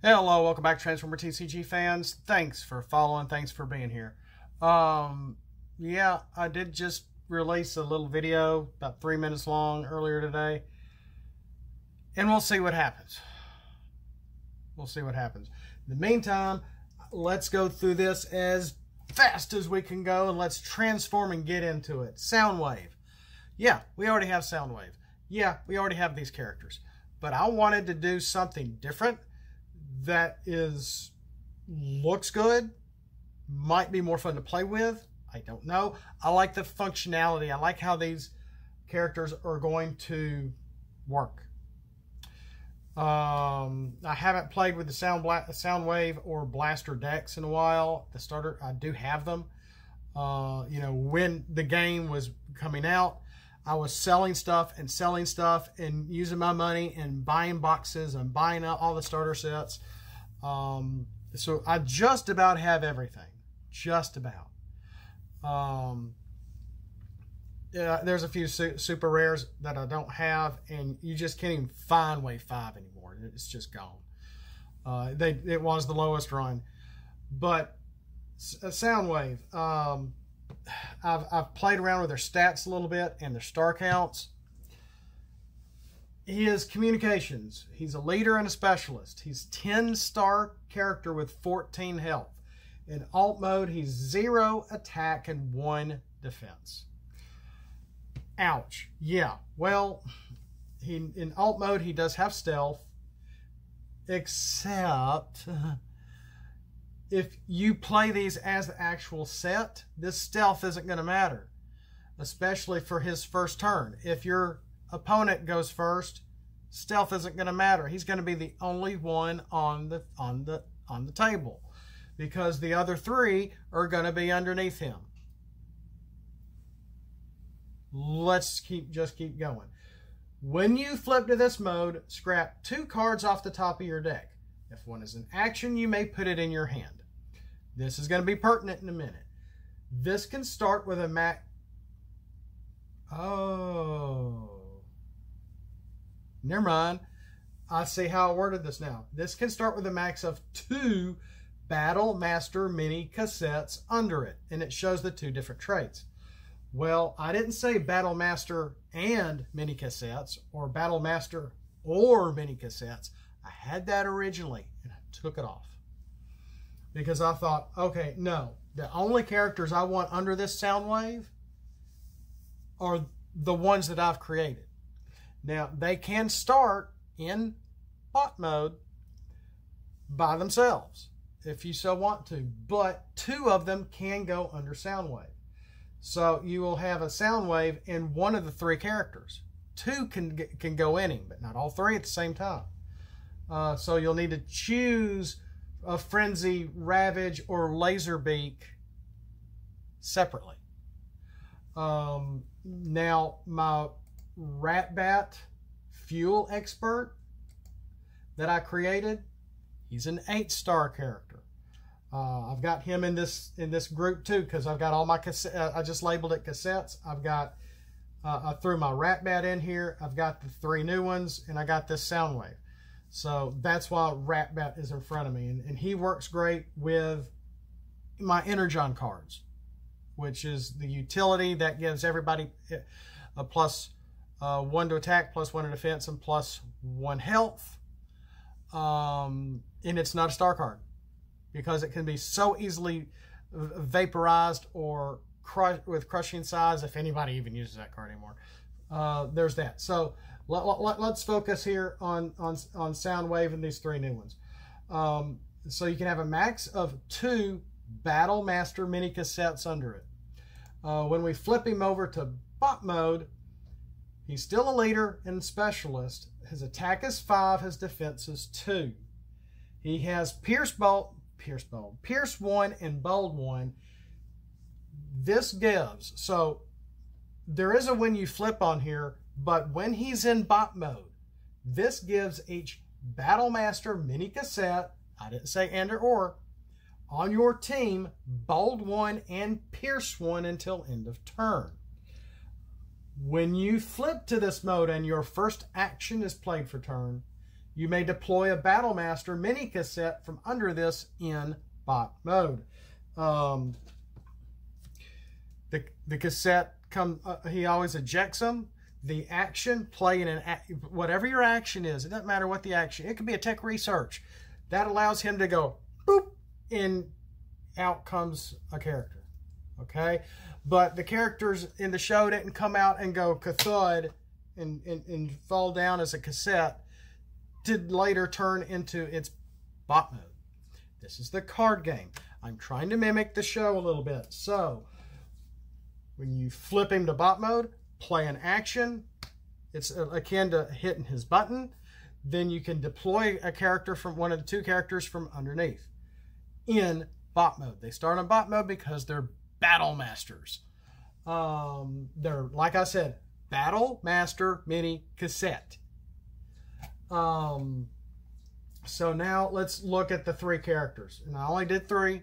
Hello, welcome back, Transformer TCG fans. Thanks for following. Thanks for being here. Um, yeah, I did just release a little video about three minutes long earlier today, and we'll see what happens. We'll see what happens. In the meantime, let's go through this as fast as we can go, and let's transform and get into it. Soundwave. Yeah, we already have Soundwave. Yeah, we already have these characters, but I wanted to do something different that is looks good, might be more fun to play with. I don't know. I like the functionality. I like how these characters are going to work. Um, I haven't played with the Sound Soundwave or Blaster decks in a while. The starter, I do have them. Uh, you know, when the game was coming out, I was selling stuff and selling stuff and using my money and buying boxes and buying out all the starter sets. Um, so I just about have everything. Just about. Um, there's a few su super rares that I don't have, and you just can't even find Wave 5 anymore. It's just gone. Uh, they It was the lowest run. But Soundwave, um, I've, I've played around with their stats a little bit and their star counts. His communications, he's a leader and a specialist. He's 10 star character with 14 health. In alt mode, he's zero attack and one defense. Ouch. Yeah. Well, he in alt mode he does have stealth, except if you play these as the actual set, this stealth isn't going to matter, especially for his first turn. If your opponent goes first, stealth isn't going to matter. He's going to be the only one on the on the on the table because the other three are going to be underneath him. Let's keep just keep going. When you flip to this mode, scrap two cards off the top of your deck. If one is an action, you may put it in your hand. This is going to be pertinent in a minute. This can start with a Mac. Oh. Never mind. I see how I worded this now. This can start with a max of two Battle Master mini cassettes under it, and it shows the two different traits. Well, I didn't say Battle Master and mini cassettes, or Battle Master or mini cassettes. I had that originally, and I took it off because I thought, okay, no, the only characters I want under this Soundwave are the ones that I've created. Now, they can start in bot mode by themselves if you so want to, but two of them can go under Soundwave. So you will have a Soundwave in one of the three characters. Two can can go in him, but not all three at the same time. Uh, so you'll need to choose a Frenzy, Ravage, or Laserbeak separately. Um, now, my Ratbat Fuel Expert that I created, he's an eight-star character. Uh, I've got him in this in this group too because I've got all my cassette. Uh, I just labeled it cassettes. I've got uh, I threw my Ratbat in here. I've got the three new ones, and I got this Soundwave. So that's why Ratbat is in front of me. And, and he works great with my Energon cards, which is the utility that gives everybody a plus uh, one to attack, plus one to defense, and plus one health. Um, and it's not a star card because it can be so easily vaporized or crush with crushing size if anybody even uses that card anymore. Uh, there's that. So let, us let, focus here on, on, on Soundwave and these three new ones. Um, so you can have a max of two Battle Master mini cassettes under it. Uh, when we flip him over to bot mode, he's still a leader and specialist. His attack is five, his defense is two. He has Pierce Bolt, Pierce Bolt, Pierce one and Bold one. This gives, so there is a when you flip on here but when he's in bot mode, this gives each Battlemaster mini cassette, I didn't say and or, or, on your team, bold one and pierce one until end of turn. When you flip to this mode and your first action is played for turn, You may deploy a Battle Master mini cassette from under this in bot mode. Um, the, the cassette come uh, he always ejects them the action play in an whatever your action is it doesn't matter what the action it could be a tech research. That allows him to go boop and out comes a character okay? But the characters in the show didn't come out and go cathud and, and, and fall down as a cassette. Did later turn into its bot mode. This is the card game. I'm trying to mimic the show a little bit. So when you flip him to bot mode, play an action, it's akin to hitting his button. Then you can deploy a character from one of the two characters from underneath in bot mode. They start on bot mode because they're battle masters. Um, they're, like I said, battle master mini cassette. Um, so now let's look at the three characters. And I only did three.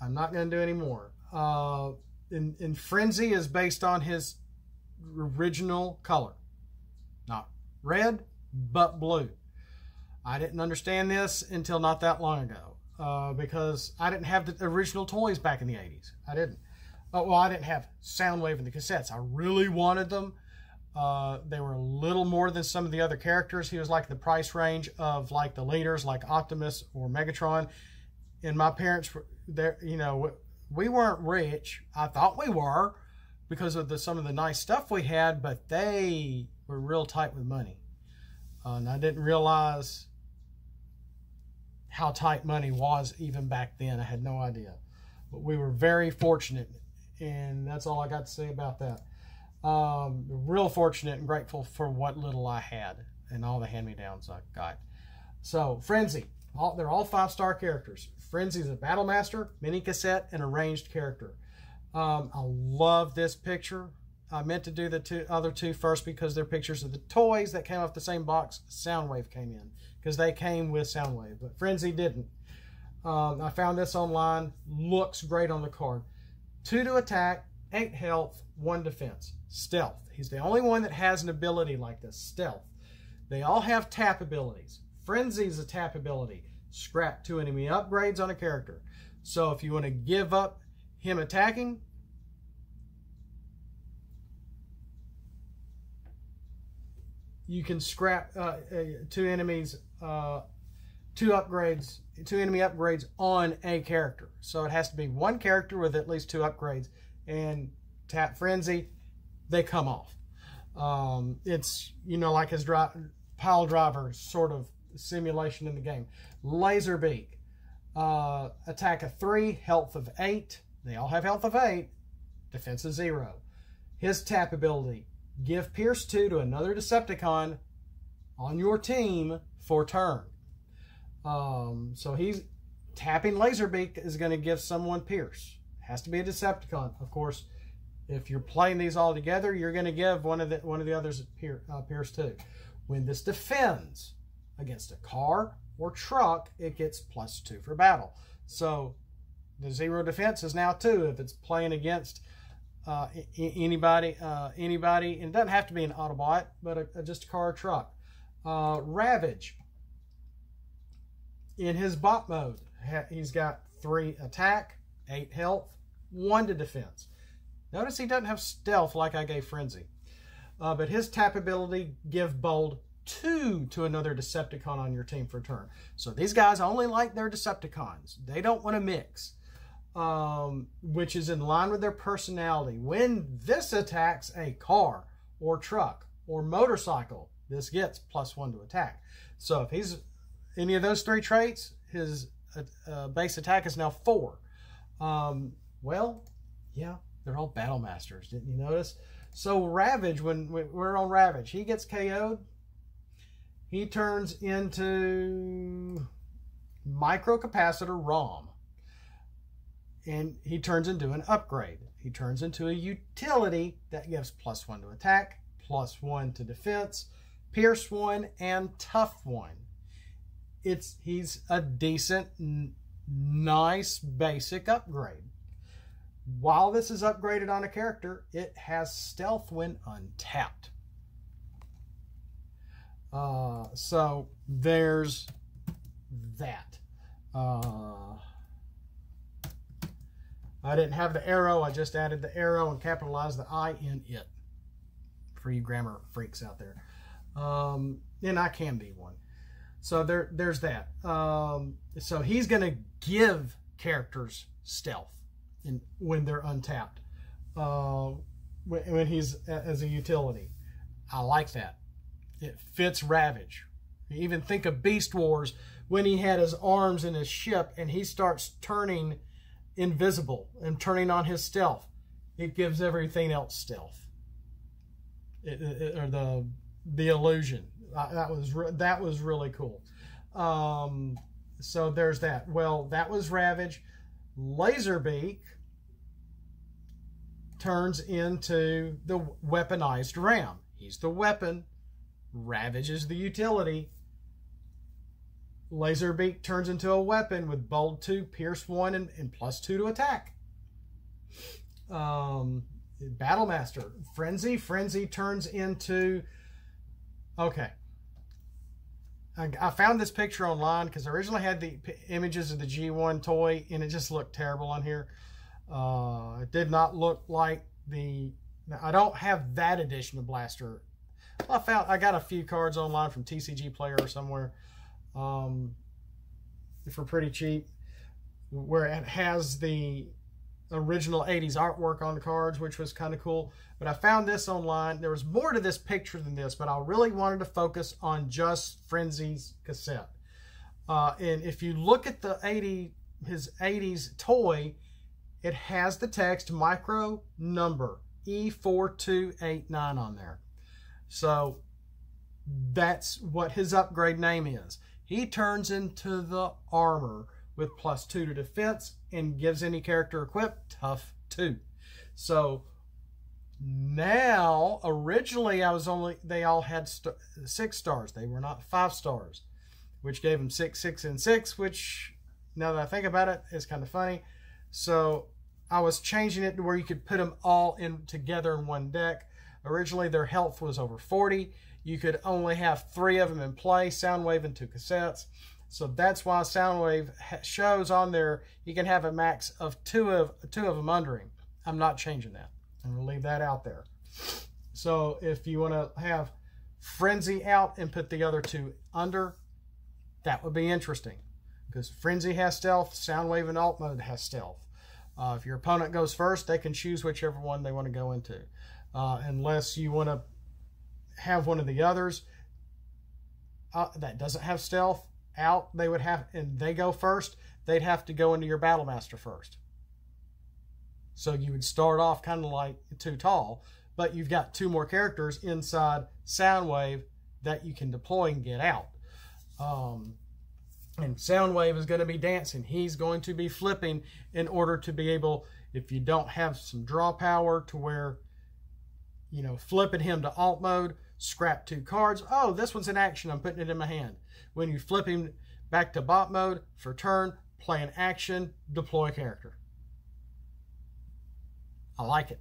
I'm not going to do any more. Uh, in, in Frenzy is based on his original color. Not red, but blue. I didn't understand this until not that long ago uh, because I didn't have the original toys back in the 80s. I didn't. Uh, well, I didn't have Soundwave and the cassettes. I really wanted them. Uh, they were a little more than some of the other characters. He was like the price range of like the leaders, like Optimus or Megatron. And my parents were there, you know, we weren't rich. I thought we were because of the some of the nice stuff we had, but they were real tight with money. Uh, and I didn't realize how tight money was even back then. I had no idea. But we were very fortunate, and that's all I got to say about that. Um, real fortunate and grateful for what little I had and all the hand-me-downs I got. So, Frenzy, all, they're all five-star characters. Frenzy's a battle master, mini cassette, and arranged character. Um, I love this picture. I meant to do the two other two first because they're pictures of the toys that came off the same box Soundwave came in because they came with Soundwave, but Frenzy didn't. Um, I found this online. Looks great on the card. Two to attack, eight health, one defense. Stealth. He's the only one that has an ability like this. Stealth. They all have tap abilities. Frenzy's a tap ability scrap two enemy upgrades on a character. So if you want to give up him attacking, you can scrap uh, two enemies, uh, two upgrades, two enemy upgrades on a character. So it has to be one character with at least two upgrades. And tap frenzy, they come off. Um, it's you know like his dri pile driver sort of simulation in the game. Laserbeak. Uh, attack of 3, health of 8. They all have health of 8. Defense of 0. His tap ability. Give Pierce 2 to another Decepticon on your team for turn. Um, so he's tapping Laserbeak is going to give someone Pierce. Has to be a Decepticon. Of course, if you're playing these all together, you're going to give one of the one of the others Pierce, uh, Pierce too. When this defends, against a car or truck, it gets plus two for battle. So the zero defense is now two if it's playing against uh, anybody, uh, anybody, and it doesn't have to be an Autobot, but a, a, just a car or truck. Uh, Ravage, in his bot mode, he's got three attack, eight health, one to defense. Notice he doesn't have stealth like I gave Frenzy. Uh, but his tap ability, give bold, two to another Decepticon on your team for a turn. So these guys only like their Decepticons. They don't want to mix, um, which is in line with their personality. When this attacks a car or truck or motorcycle, this gets plus one to attack. So if he's any of those three traits, his uh, uh base attack is now four. Um, well, yeah, they're all battle masters. Didn't you notice? So Ravage, when we're on Ravage, he gets KO'd he turns into microcapacitor ROM. And he turns into an upgrade. He turns into a utility that gives plus one to attack, plus one to defense, pierce one, and tough one. It's he's a decent, nice basic upgrade. While this is upgraded on a character, it has stealth when untapped. Uh, so there's that. Uh, I didn't have the arrow. I just added the arrow and capitalized the I in it. For you grammar freaks out there. Um, and I can be one. So there, there's that. Um, so he's going to give characters stealth in, when they're untapped. Uh, when, when he's as a utility. I like that. It fits Ravage. Even think of Beast Wars when he had his arms in his ship and he starts turning invisible and turning on his stealth. It gives everything else stealth. It, it, or the the illusion. Uh, that was that was really cool. Um, so there's that. Well, that was Ravage. Laserbeak turns into the weaponized ram. He's the weapon. Ravage is the utility. Laserbeak turns into a weapon with bold 2, pierce 1, and, and plus 2 to attack. Um, Battlemaster. Frenzy. Frenzy turns into... Okay. I, I found this picture online because I originally had the images of the G1 toy and it just looked terrible on here. Uh, it did not look like the... I don't have that edition of Blaster. I found I got a few cards online from TCG Player or somewhere um, for pretty cheap, where it has the original 80s artwork on the cards, which was kind of cool. But I found this online. There was more to this picture than this, but I really wanted to focus on just Frenzy's cassette. Uh, and if you look at the 80, his 80s toy, it has the text micro number E4289 on there. So that's what his upgrade name is. He turns into the armor with plus two to defense and gives any character equipped tough two. So now, originally I was only, they all had st six stars. They were not five stars, which gave them six, six, and six, which now that I think about it is kind of funny. So I was changing it to where you could put them all in together in one deck. Originally, their health was over 40. You could only have three of them in play, Soundwave and two cassettes. So that's why Soundwave shows on there you can have a max of two of two of them under him. I'm not changing that. I'm going to leave that out there. So if you want to have Frenzy out and put the other two under, that would be interesting. Because Frenzy has stealth, Soundwave and Alt Mode has stealth. Uh, if your opponent goes first, they can choose whichever one they want to go into. Uh, unless you want to have one of the others uh, that doesn't have stealth out, they would have, and they go first, they'd have to go into your Battle Master first. So you would start off kind of like too tall, but you've got two more characters inside Soundwave that you can deploy and get out. Um, and Soundwave is going to be dancing. He's going to be flipping in order to be able, if you don't have some draw power to where, you know, flipping him to alt mode, scrap two cards. Oh, this one's in action. I'm putting it in my hand. When you flip him back to bot mode for turn, play an action, deploy character. I like it.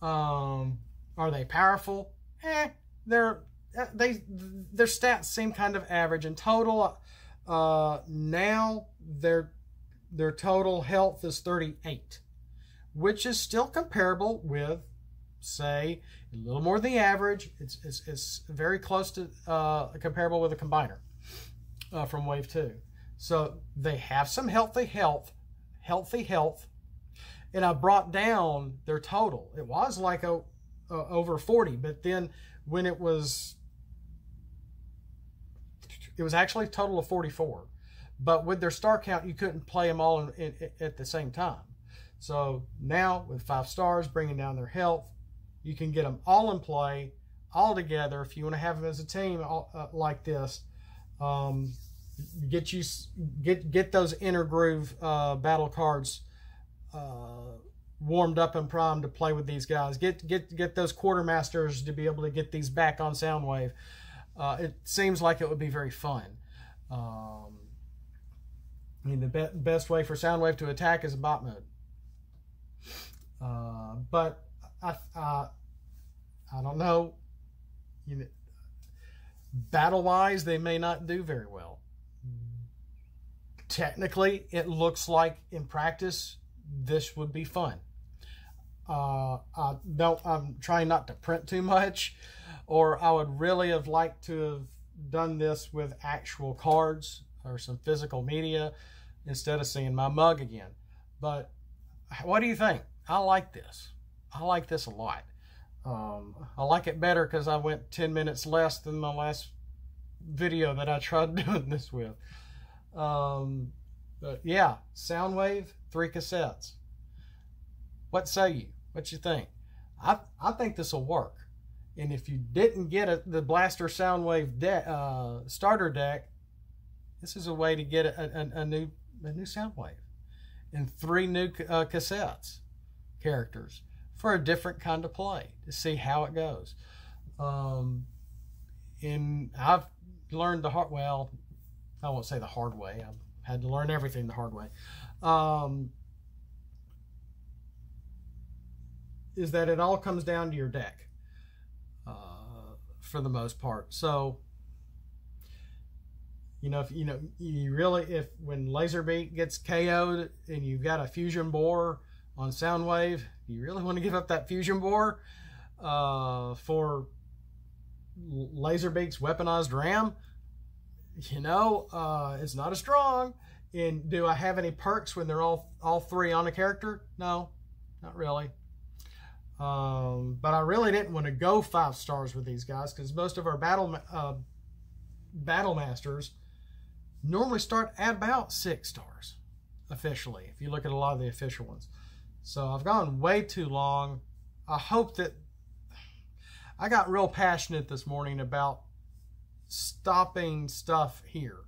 Um, are they powerful? Eh, they're uh, they their stats seem kind of average. In total, uh, now their their total health is 38, which is still comparable with, say, a little more than the average. It's it's, it's very close to uh, comparable with a combiner uh, from Wave Two. So they have some healthy health, healthy health, and I brought down their total. It was like a, a over 40, but then when it was it was actually a total of 44. But with their star count, you couldn't play them all in, in, at the same time. So now with five stars, bringing down their health, you can get them all in play, all together. If you want to have them as a team all, uh, like this, um, get you get get those inner groove uh, battle cards uh, warmed up and primed to play with these guys. Get get get those quartermasters to be able to get these back on Soundwave uh, it seems like it would be very fun. Um, I mean, the be best way for Soundwave to attack is a bot mode. Uh, but I, I, I don't know. You know, Battle wise, they may not do very well. Technically, it looks like in practice, this would be fun. Uh, I don't, I'm trying not to print too much, or I would really have liked to have done this with actual cards or some physical media instead of seeing my mug again. But what do you think? I like this. I like this a lot. Um, I like it better because I went 10 minutes less than my last video that I tried doing this with. Um, but yeah, Soundwave, three cassettes. What say you? What you think? I, I think this will work. And if you didn't get a, the Blaster Soundwave de- uh, starter deck, this is a way to get a, a, a new a new Soundwave and three new uh, cassettes characters for a different kind of play to see how it goes. Um, and I've learned the hard well, I won't say the hard way. I've had to learn everything the hard way. Um, is that it all comes down to your deck uh, for the most part. So you know, if you know, you really, if when Laserbeak gets KO'd and you've got a fusion bore on Soundwave, you really want to give up that fusion bore uh, for Laserbeak's weaponized ram. You know, uh, it's not as strong. And do I have any perks when they're all all three on a character? No, not really. Um, but I really didn't want to go five stars with these guys because most of our battle uh, battle masters normally start at about six stars officially, if you look at a lot of the official ones. So I've gone way too long. I hope that I got real passionate this morning about stopping stuff here.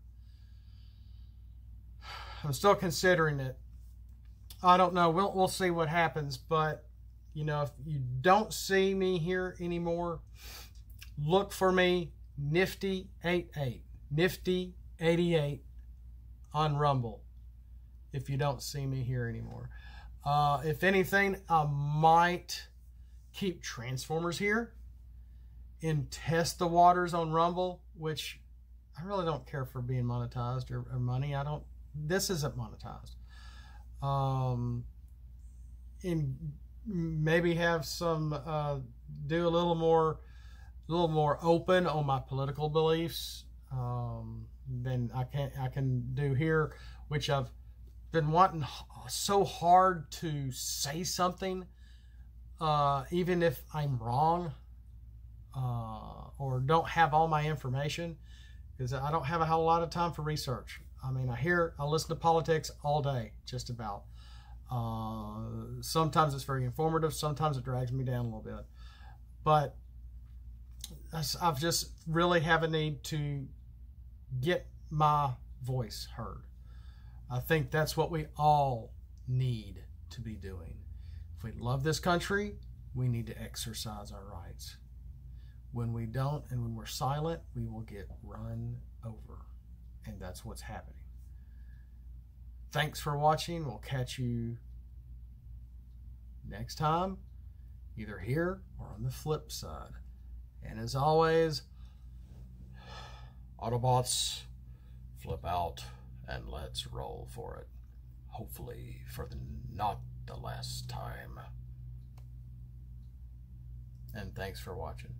I'm still considering it. I don't know. We'll, we'll see what happens. But, you know, if you don't see me here anymore, look for me, Nifty 88. Nifty 88 on Rumble if you don't see me here anymore. Uh, if anything, I might keep Transformers here and test the waters on Rumble, which I really don't care for being monetized or, or money. I don't, this isn't monetized. Um, and maybe have some, uh, do a little more, a little more open on my political beliefs. Um, than I can I can do here, which I've been wanting so hard to say something, uh, even if I'm wrong uh, or don't have all my information, because I don't have a whole lot of time for research. I mean, I hear, I listen to politics all day, just about. Uh, sometimes it's very informative. Sometimes it drags me down a little bit, but I've just really have a need to get my voice heard. I think that's what we all need to be doing. If we love this country, we need to exercise our rights. When we don't and when we're silent, we will get run over. And that's what's happening. Thanks for watching. We'll catch you next time, either here or on the flip side. And as always, Autobots, flip out and let's roll for it. Hopefully, for the not the last time. And thanks for watching.